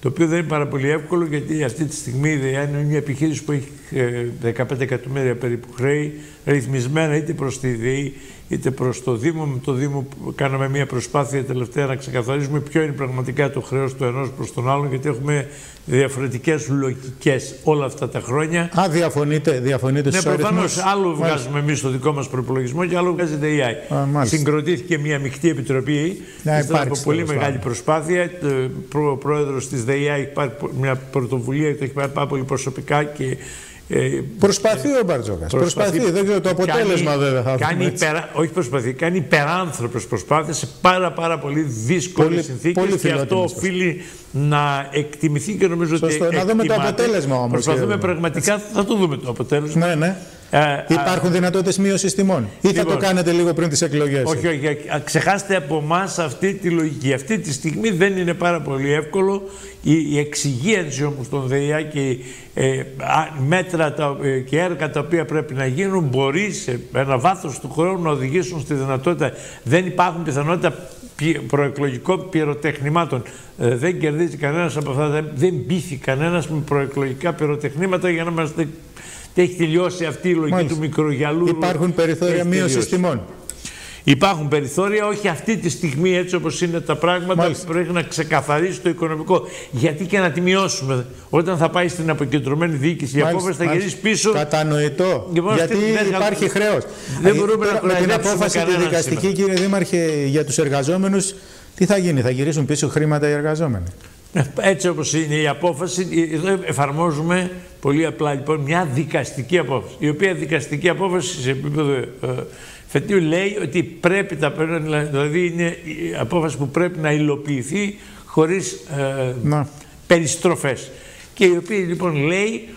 Το οποίο δεν είναι πάρα πολύ εύκολο γιατί αυτή τη στιγμή η ΔΕΙΑ είναι μια επιχείρηση που έχει ε, 15 εκατομμύρια περίπου χρέη, ρυθμισμένα είτε προς τη ΔΕΗ είτε προς το Δήμο. Με το Δήμο που κάναμε μια προσπάθεια τελευταία να ξεκαθαρίσουμε ποιο είναι πραγματικά το χρέος του ενός προς τον άλλον γιατί έχουμε διαφορετικές λογικές όλα αυτά τα χρόνια. Α, διαφωνείτε, διαφωνείτε Ναι, στους προφανώς. αριθμούς. Άλλο Μάλιστα. βγάζουμε εμείς στο δικό μας προπολογισμό και άλλο βγάζει η ΔΕΙΑΗ. Α, μάλιστα. Συγκροτήθηκε μια μεικτή επιτροπή. Να ύστερα από υπάρξει, πολύ τέλος μεγάλη πάντων. προσπάθεια. Ο πρόεδρος της ΔΕΙΑΗ έχει πάρει μια πρωτοβουλία, το έχει πάρει πάρα πολύ προσωπικά και. Ε, Προσπαθεί ο Μπαρτζόκας. Προσπαθεί. Δεν ξέρω το αποτέλεσμα κάνει, βέβαια θα κάνει δούμε έτσι. υπερα, όχι προσπαθεί, κάνει υπεράνθρωπες προσπάθειες σε πάρα πάρα πολύ δύσκολες Πολύ- συνθήκες πολύ και αυτό φιλότιμες οφείλει να εκτιμηθεί και νομίζω Σωστό. ότι Να δούμε το εκτιμάται. αποτέλεσμα όμως, Προσπαθούμε κύριε πραγματικά, θα το δούμε το αποτέλεσμα. Ναι, ναι. Ε, Υπάρχουν δυνατότητες μείωσης τιμών. Ή θα Λοιπόν. το κάνετε λίγο πριν τις εκλογές; Όχι, όχι. α, Ξεχάστε από εμάς αυτή τη λογική. Αυτή τη στιγμή δεν είναι πάρα πολύ εύκολο. Η, η εξυγίανση όμως των ΔΕΙΑ και οι ε, α, μέτρα τα, ε, και έργα τα οποία πρέπει να γίνουν μπορεί σε ένα βάθος του χρόνου να οδηγήσουν στη δυνατότητα. Δεν υπάρχουν πιθανότητα πι- προεκλογικών πυροτεχνημάτων. Ε, δεν κερδίζει κανένας από αυτά. Δεν, δεν πείθει κανένας με προεκλογικά πυροτεχνήματα για να είμαστε... Έχει τελειώσει αυτή η λογική Μάλιστα. του μικρογιαλού. Υπάρχουν περιθώρια Έχει μείωσης τελειώσει. τιμών. Υπάρχουν περιθώρια, όχι αυτή τη στιγμή έτσι όπως είναι τα πράγματα, Μάλιστα. πρέπει να ξεκαθαρίσει το οικονομικό. Γιατί και να τη μειώσουμε. Όταν θα πάει στην αποκεντρωμένη διοίκηση, η Μάλιστα, απόφαση θα μάλιστα. γυρίσει πίσω. Κατανοητό. Λοιπόν, γιατί αυτή δεν θα- υπάρχει χρέος. δεν μπορούμε να με την κοροϊδέψουμε απόφαση τη κανέναν δικαστική, σήμερα. κύριε Δήμαρχε, για τους εργαζόμενους, τι θα γίνει, θα γυρίσουν πίσω χρήματα οι εργαζόμενοι; Έτσι όπως είναι η απόφαση, εδώ εφαρμόζουμε πολύ απλά λοιπόν μια δικαστική απόφαση. Η οποία δικαστική απόφαση σε επίπεδο ε, φετίου λέει ότι πρέπει τα παίρνουν, δηλαδή είναι η απόφαση που πρέπει να υλοποιηθεί χωρίς ε, Να. περιστροφές. Και η οποία λοιπόν λέει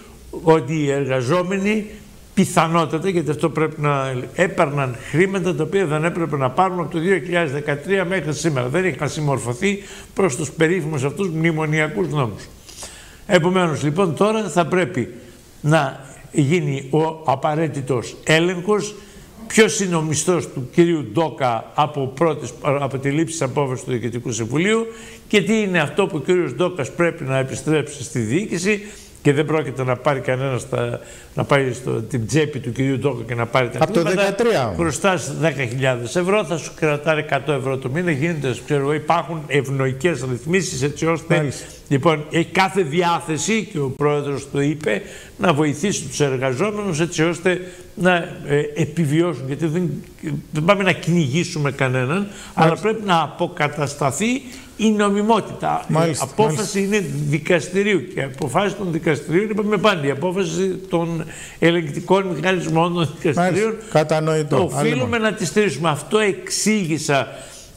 ότι οι εργαζόμενοι πιθανότατα, γιατί αυτό πρέπει να έπαιρναν χρήματα τα οποία δεν έπρεπε να πάρουν από το 2013 μέχρι σήμερα. Δεν είχαν συμμορφωθεί προς τους περίφημους αυτούς μνημονιακούς νόμους. Επομένως λοιπόν τώρα θα πρέπει να γίνει ο απαραίτητος έλεγχος. Ποιος είναι ο μισθός του κυρίου Ντόκα από, πρώτης, από τη λήψη της απόφασης του Διοικητικού Συμβουλίου και τι είναι αυτό που ο κύριος Ντόκας πρέπει να επιστρέψει στη διοίκηση και δεν πρόκειται να πάρει κανένας να πάει στο, την τσέπη του κυρίου Ντόκα και να πάρει τα Από το 2013. Μπροστά 10.000 ευρώ θα σου κρατάρει 100 ευρώ το μήνα. Γίνεται, ξέρω, υπάρχουν ευνοϊκές ρυθμίσεις έτσι ώστε. Μάλιστα. Λοιπόν, έχει κάθε διάθεση και ο πρόεδρος το είπε να βοηθήσει τους εργαζόμενους έτσι ώστε να ε, επιβιώσουν. Γιατί δεν, δεν πάμε να κυνηγήσουμε κανέναν, αλλά πρέπει να αποκατασταθεί η νομιμότητα. Μάλιστα, η απόφαση είναι δικαστηρίου και η αποφάση των δικαστηρίων είπαμε πάντα. Η απόφαση των ελεγκτικών μηχανισμών των δικαστηρίων. Κατανοητό. Οφείλουμε να τη στήσουμε. Αυτό εξήγησα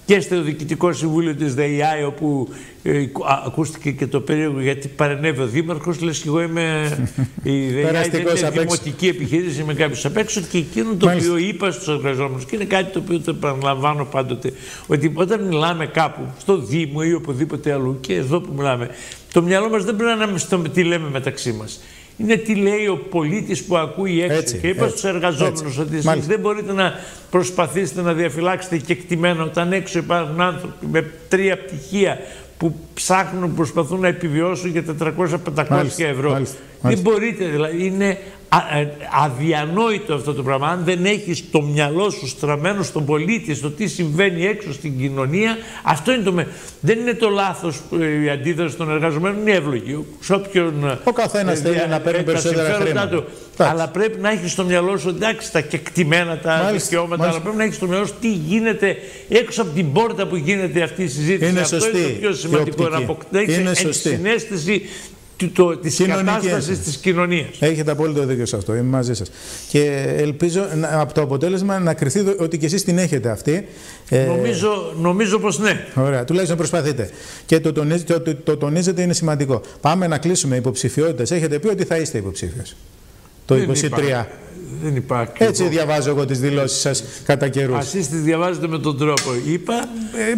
και στο Διοικητικό Συμβούλιο της ΔΕΙΑΕ όπου ε, ακούστηκε και το περίεργο γιατί παρενέβη ο Δήμαρχος λες και εγώ είμαι η ΔΕΙΑΕ είναι δημοτική επιχείρηση με κάποιους απ' έξω και εκείνο το οποίο είπα στους εργαζόμενους και είναι κάτι το οποίο το επαναλαμβάνω πάντοτε ότι όταν μιλάμε κάπου στο Δήμο ή οπουδήποτε αλλού και εδώ που μιλάμε το μυαλό μας δεν πρέπει να είναι στο τι λέμε μεταξύ μας είναι τι λέει ο πολίτης που ακούει έξω. Έτσι, και είπα στους εργαζόμενους ότι εσείς δεν μπορείτε να προσπαθήσετε να διαφυλάξετε κεκτημένο όταν έξω υπάρχουν άνθρωποι με τρία πτυχία που ψάχνουν, προσπαθούν να επιβιώσουν για 400-500 ευρώ. Μάλιστα, δεν μπορείτε, δηλαδή είναι ε, αδιανόητο αυτό το πράγμα. Αν δεν έχεις το μυαλό σου στραμμένο στον πολίτη, στο τι συμβαίνει έξω στην κοινωνία, αυτό είναι το με... Δεν είναι το λάθος ε, η αντίδραση των εργαζομένων, είναι εύλογη. Σε όποιον, ο καθένας ε, θέλει να παίρνει περισσότερα χρήματα. Του. Αλλά πρέπει να έχεις στο μυαλό σου, εντάξει, τα κεκτημένα, τα δικαιώματα, αλλά πρέπει να έχεις στο μυαλό σου τι γίνεται έξω από την πόρτα που γίνεται αυτή η συζήτηση. Είναι αυτό σωστή. είναι το πιο σημαντικό. Να αποκτήσει συνέστηση το, της κατάστασης της κοινωνίας. Έχετε απόλυτο δίκιο σε αυτό, είμαι μαζί σας. Και ελπίζω από το αποτέλεσμα να κριθεί ότι και εσείς την έχετε αυτή. Ε, νομίζω, νομίζω πως ναι. Ωραία, τουλάχιστον προσπαθείτε. Και το, τονίζετε, το, το τονίζετε είναι σημαντικό. Πάμε να κλείσουμε υποψηφιότητες. Έχετε πει ότι θα είστε υποψήφιος. Το 23. Δεν υπάρχει. Έτσι διαβάζω εγώ τις δηλώσεις σας κατά καιρούς. Εσείς τις διαβάζετε με τον τρόπο. Είπα...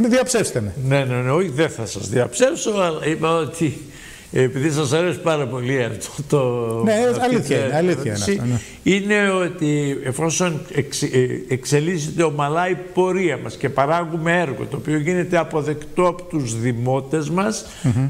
Ε, διαψεύστε με. Ναι, ναι, ναι, όχι δεν θα σας διαψεύσω, αλλά είπα ότι επειδή σας αρέσει πάρα πολύ αυτό το... Ναι, αλήθεια είναι, αλήθεια είναι, αυτό, ναι. είναι ότι εφόσον εξ, ε, εξελίσσεται ομαλά η πορεία μας και παράγουμε έργο το οποίο γίνεται αποδεκτό από τους δημότες μας,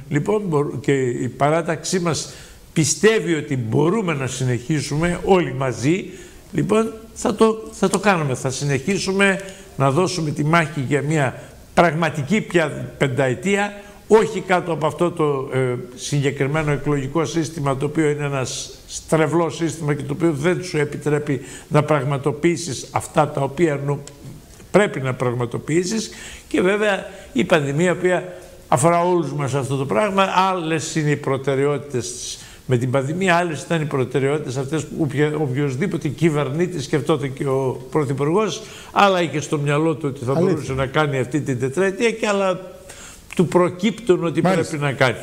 λοιπόν, και η παράταξή μας πιστεύει ότι μπορούμε να συνεχίσουμε όλοι μαζί, λοιπόν, θα το, θα το κάνουμε. Θα συνεχίσουμε να δώσουμε τη μάχη για μια πραγματική πια πενταετία, όχι κάτω από αυτό το ε, συγκεκριμένο εκλογικό σύστημα το οποίο είναι ένας στρεβλό σύστημα και το οποίο δεν σου επιτρέπει να πραγματοποιήσεις αυτά τα οποία πρέπει να πραγματοποιήσεις. Και βέβαια η πανδημία η οποία αφορά όλους μας αυτό το πράγμα άλλες είναι οι προτεραιότητες με την πανδημία άλλες ήταν οι προτεραιότητες αυτές που οποιοδήποτε κυβερνήτης σκεφτόταν και ο Πρωθυπουργός, άλλα είχε στο μυαλό του ότι θα μπορούσε να κάνει αυτή την τετραετία και άλλα του προκύπτουν ότι πρέπει να κάνει.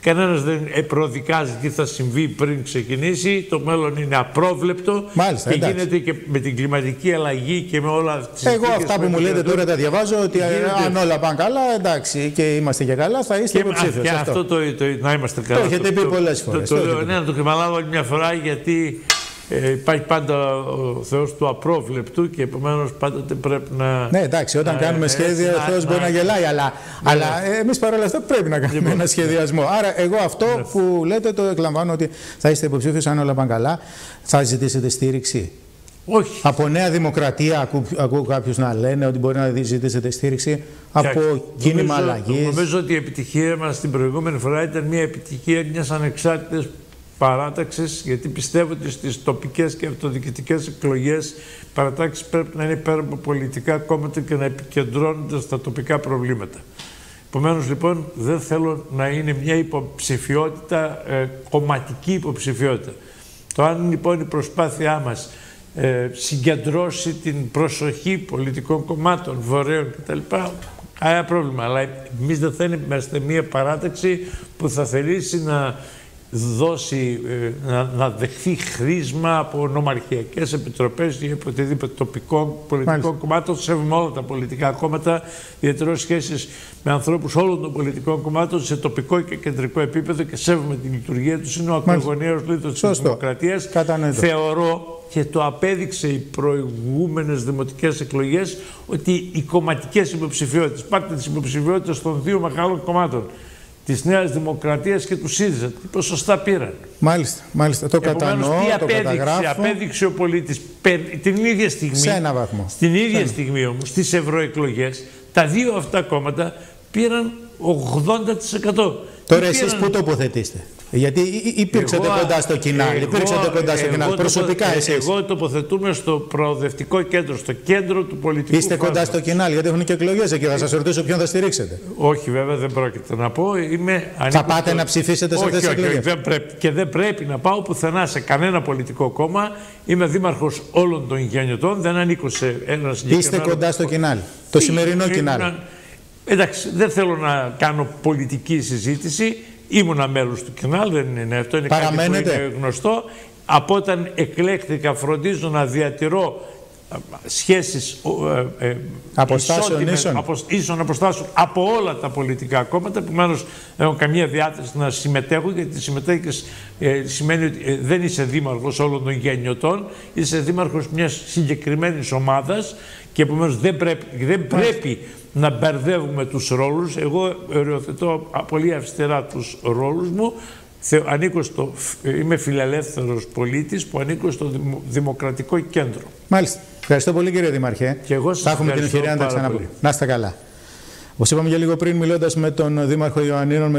Κανένας δεν προδικάζει τι θα συμβεί πριν ξεκινήσει. Το μέλλον είναι απρόβλεπτο Μάλιστα, και γίνεται και με την κλιματική αλλαγή και με όλα τις Εγώ αυτά που μου λέτε τώρα τα διαβάζω ότι γίνεται... αν όλα πάνε καλά, εντάξει και είμαστε και καλά, θα είστε υποψήφιος. Και αυτό, αυτό το, το, να είμαστε καλά. Το έχετε πει πολλές φορές. Το, το, ναι, να το κρυμαλάω μια φορά γιατί ε, υπάρχει πάντα ο Θεός του απρόβλεπτου και επομένως πάντοτε πρέπει να... Ναι, εντάξει, όταν κάνουμε σχέδια ο Θεός μπορεί να γελάει, αλλά, ναι. αλλά ε, εμείς παρόλα αυτά πρέπει να κάνουμε λοιπόν. ένα σχεδιασμό. Άρα εγώ αυτό ναι. που λέτε το εκλαμβάνω ότι θα είστε υποψήφιος αν όλα πάνε καλά, θα ζητήσετε στήριξη; Όχι. Από Νέα Δημοκρατία ακούω, ακούω κάποιους να λένε ότι μπορεί να ζητήσετε στήριξη; Από κίνημα αλλαγής; Νομίζω ότι η επιτυχία μας την προηγούμενη φορά ήταν μια επιτυχία μιας ανεξάρτητης παράταξης, γιατί πιστεύω ότι στις τοπικές και αυτοδιοικητικές εκλογές οι παρατάξεις πρέπει να είναι πέρα από πολιτικά κόμματα και να επικεντρώνονται στα τοπικά προβλήματα. Επομένως, λοιπόν, δεν θέλω να είναι μια υποψηφιότητα, ε, κομματική υποψηφιότητα. Το αν λοιπόν η προσπάθειά μας ε, συγκεντρώσει την προσοχή πολιτικών κομμάτων, βορέων κτλ. Κανένα πρόβλημα. Αλλά εμείς δεν θα είμαστε μια παράταξη που θα θελήσει να δώσει, ε, να, να δεχθεί χρήσμα από νομαρχιακές επιτροπές ή από οτιδήποτε τοπικών πολιτικών Μάλιστα. κομμάτων. Σέβουμε όλα τα πολιτικά κόμματα, ιδιαίτερως σχέσεις με ανθρώπους όλων των πολιτικών κομμάτων σε τοπικό και κεντρικό επίπεδο και σέβομαι τη λειτουργία τους. Είναι ο ακρογωνιαίος λίθος της δημοκρατίας. Θεωρώ και το απέδειξε οι προηγούμενες δημοτικές εκλογές ότι οι κομματικές υποψηφιότητες, πάρτε τις υποψηφιότητες των δύο μεγάλων κομμάτων, της Νέας Δημοκρατίας και του ΣΥΡΙΖΑ. Τι ποσοστά πήραν. Μάλιστα, μάλιστα. Το Επομένως, κατανοώ, τι απέδειξε, το καταγράφω. απέδειξε ο πολίτης την ίδια στιγμή. Σε ένα βαθμό. Στην ίδια στιγμή όμως, στις ευρωεκλογές, τα δύο αυτά κόμματα πήραν 80%. Τώρα εσείς πού τοποθετήστε. Γιατί υπήρξατε εγώ, κοντά στο κοινάλ. Υπήρξατε κοντά στο κοινάλ. Προσωπικά εσείς. Εγώ τοποθετούμε στο προοδευτικό κέντρο, στο κέντρο του πολιτικού. Είστε κοντά στο κοινάλ, γιατί έχουν και εκλογές εκεί. Θα σας ρωτήσω ποιον θα στηρίξετε. Όχι, βέβαια δεν πρόκειται να πω. Είμαι θα πάτε να ψηφίσετε σε αυτές τις εκλογές; Και δεν πρέπει να πάω πουθενά σε κανένα πολιτικό κόμμα. Είμαι δήμαρχος όλων των γενιωτών. Δεν ανήκω σε ένα συγκεκριμένο. Είστε κοντά στο κοινάλ. Το σημερινό κοινάλ. Εντάξει, δεν θέλω να κάνω πολιτική συζήτηση. Ήμουνα μέλος του κοινάλ, δεν είναι αυτό, είναι κάτι που είναι γνωστό. Από όταν εκλέχθηκα φροντίζω να διατηρώ σχέσεις ε, ε, αποστάσεων ίσων. ίσων αποστάσεων από όλα τα πολιτικά κόμματα. Επομένως, δεν έχω καμία διάθεση να συμμετέχω, γιατί συμμετέχεις ε, σημαίνει ότι ε, δεν είσαι δήμαρχος όλων των γενιωτών, είσαι δήμαρχος μιας συγκεκριμένης ομάδας και επομένως δεν πρέπει, δεν πρέπει να μπερδεύουμε τους ρόλους. Εγώ οριοθετώ πολύ αυστηρά τους ρόλους μου. Ανήκω στο, είμαι φιλελεύθερος πολίτης που ανήκω στο Δημοκρατικό Κέντρο. Μάλιστα. Ευχαριστώ πολύ κύριε Δήμαρχε. Και εγώ Θα έχουμε την ευκαιρία να τα ξαναπούμε. Να είστε καλά. Όπως είπαμε για λίγο πριν μιλώντας με τον Δήμαρχο Ιωαννίνων